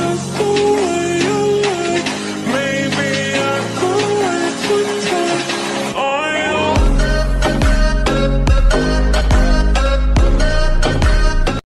Cause